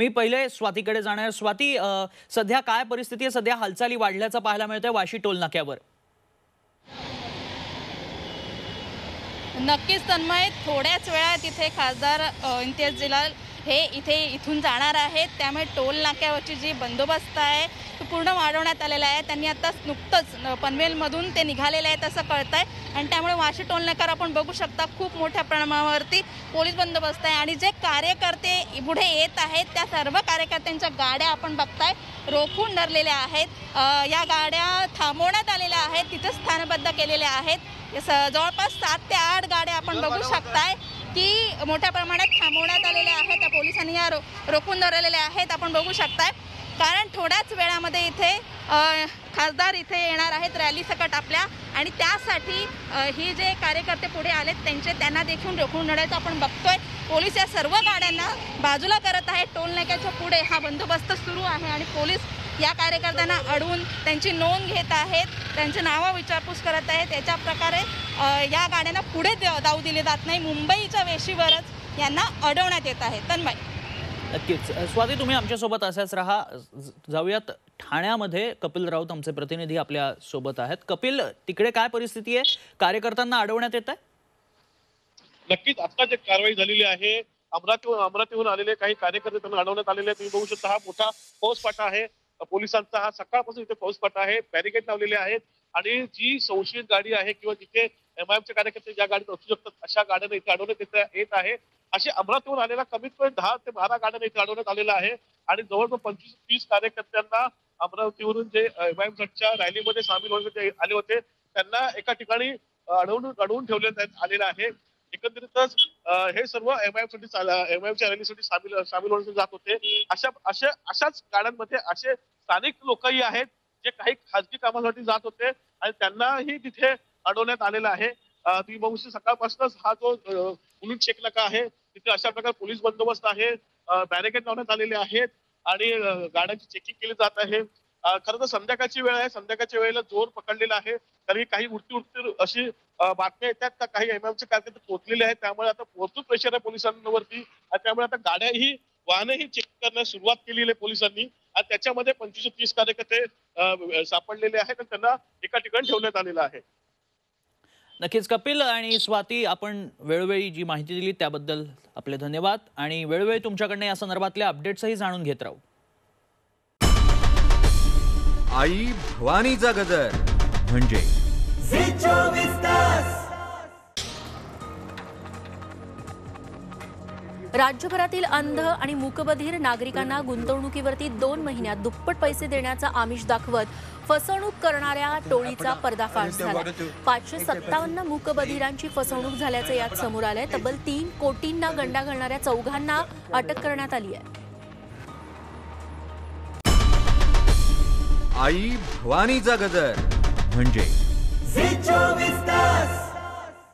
मी पहिले स्वातीकडे जाणार. स्वाती सध्या काय परिस्थिती आहे? सध्या हालचाली वाढल्याचं पाहायला मिळतंय वाशी टोल नाक्यावर. नक्कीच तन्मय थोड्याच वेळात तिथे खासदार इम्तियाज जलाल हे इथे इथून जाणार आहेत. त्यामुळे टोल नाक्यावरची जी बंदोबस्त आहे तो पूर्ण वाढवण्यात आलेला आहे. त्यांनी आता नुकतंच पनवेलमधून ते निघालेले आहेत असं कळतं आहे आणि त्यामुळे वाशी टोल नाक्यावर आपण बघू शकता खूप मोठ्या प्रमाणावरती पोलीस बंदोबस्त आहे. आणि जे कार्यकर्ते पुढे येत आहेत त्या सर्व कार्यकर्त्यांच्या गाड्या आपण बघताय रोखून धरलेल्या आहेत. या गाड्या थांबवण्यात आलेल्या आहेत तिथे स्थानबद्ध केलेल्या आहेत. जवळपास सात ते आठ गाड्या आपण बघू शकताय. की मोठ्या प्रमाणात थांबवण्यात आलेल्या आहेत त्या पोलिसांनी या रो रोखून धरलेल्या आहेत. आपण बघू शकताय. कारण थोड्याच वेळामध्ये इथे खासदार इथे येणार आहेत रॅली सकट आपल्या. आणि त्यासाठी ही जे कार्यकर्ते पुढे आलेत त्यांचे त्यांना देखील रोखून धरायचं आपण बघतोय. पोलीस या सर्व गाड्यांना बाजूला करत आहेत. टोल नाक्याच्या पुढे हा बंदोबस्त सुरू आहे आणि पोलीस या कार्यकर्त्यांना अडवून त्यांची नोंद घेत आहेत त्यांची नावं विचारपूस करत आहेत. याच्या प्रकारे या गाड्यांना पुढे द- जाऊ दिले जात नाही. मुंबईच्या वेशीवरच यांना अडवण्यात येत आहे. तन्मय. नक्कीच. स्वाती तुम्ही आमच्यासोबत असाच राहा. जाऊयात. ठाण्यामध्ये कपिल राऊत आमचे प्रतिनिधी आपल्यासोबत आहेत. कपिल तिकडे काय परिस्थिती आहे? कार्यकर्त्यांना अडवण्यात येत आहे? नक्कीच. आता जे कारवाई झालेली आहे अमरावतीहून अमरावतीहून आलेले काही कार्यकर्ते त्यांना अडवण्यात आलेले आहेत. तुम्ही बघू शकता हा मोठा फौजफाटा आहे. पोलिसांचा हा सकाळपासून इथे फौजफाटा आहे बॅरिकेड लावलेले आहेत आणि जी संशयित गाडी आहे किंवा जिथे एमआयएमचे कार्यकर्ते ज्या गाडीत असू शकतात अशा गाड्यांना इथे अडवण्यात येत- येत आहे. असे अमरावतीहून आलेला कमीत कमी दहा ते बारा गाड्यांना इथे अडवण्यात आलेला आहे आणि जवळजवळ पंचवीस तीस कार्यकर्त्यांना अमरावतीवरून जे एमआयएमच्या रॅलीमध्ये सामील होण्यासाठी आले होते त्यांना एका ठिकाणी अडवून अडवून ठेवण्यात आलेलं आहे. एकंदरीतच हे सर्व एमआयएमसाठी एमआयएमच्या रॅलीसाठी सामील सामील होण्यासाठी जात होते. अशा अशा अशाच गाड्यांमध्ये असे स्थानिक लोकही आहेत जे काही खासगी कामासाठी जात होते आणि त्यांनाही तिथे अडवण्यात आलेलं आहे. तुम्ही बघू सकाळपासूनच हा जो अं, चेक नाका आहे तिथे अशा प्रकारे पोलीस बंदोबस्त आहे बॅरिकेड लावण्यात आलेले आहेत आणि गाड्यांची चेकिंग केली जात आहे. खरं तर संध्याकाळची वेळ आहे. संध्याकाळच्या वेळेला जोर पकडलेला आहे. कारण की काही उडती उडती अशी बातम्या येतात. का काही एमएमचे कार्यकर्ते पोहोचलेले आहेत. त्यामुळे आता भरपूर प्रेशर आहे पोलिसांवरती. आणि त्यामुळे आता गाड्याही वाहनही चेक करण्यास सुरुवात केलेली आहे पोलिसांनी. आणि त्याच्यामध्ये पंचवीसशे तीस कार्यकर्ते सापडलेले आहेत आणि त्यांना एका ठिकाणी ठेवण्यात आलेलं आहे. नक्कीच कपिल आणि स्वाती आपण वेळोवेळी जी माहिती दिली त्याबद्दल आपले धन्यवाद. आणि वेळोवेळी तुमच्याकडनं या संदर्भातल्या अपडेट्सही जाणून घेत राहू. आई भवानीचा गजर. म्हणजे? राज्यभरातील अंध आणि मूकबधीर नागरिकांना गुंतवणुकीवरती दोन महिन्यात दुप्पट पैसे देण्याचा आमिष दाखवत फसवणूक करणाऱ्या टोळीचा पर्दाफाश झाला. पाचशे सत्तावन्न मूकबधिरांची फसवणूक झाल्याचं यात समोर आलंय. तब्बल तीन कोटींना गंडा घालणाऱ्या चौघांना अटक करण्यात आली आहे. आई भवानीचा गजर. म्हणजे?